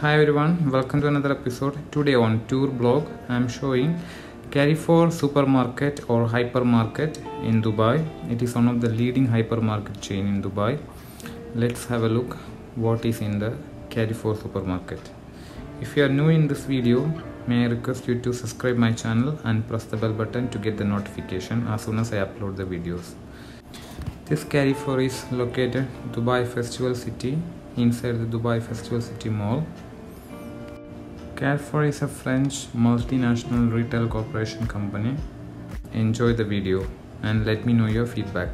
Hi everyone, welcome to another episode. Today on Tour Blog, I am showing Carrefour supermarket or hypermarket in Dubai. It is one of the leading hypermarket chain in Dubai. Let's have a look what is in the Carrefour supermarket. If you are new in this video, may I request you to subscribe my channel and press the bell button to get the notification as soon as I upload the videos. This Carrefour is located Dubai Festival City inside the Dubai Festival City Mall. Carrefour is a French multinational retail corporation company. Enjoy the video and let me know your feedback.